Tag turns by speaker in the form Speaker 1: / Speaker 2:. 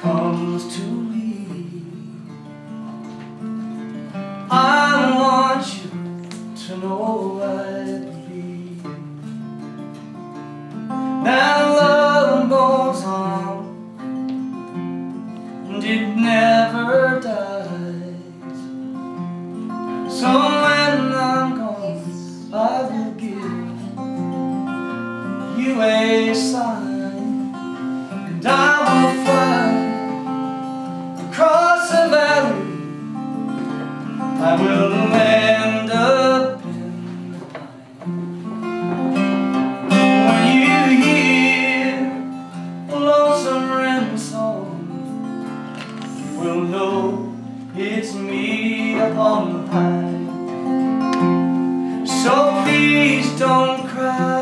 Speaker 1: comes to me. I want you to know I believe. That love goes on and it never dies. So when I'm gone, I will give you a sign and I will. I will end up in the When you hear lonesome wren song You will know it's me up on the pine. So please don't cry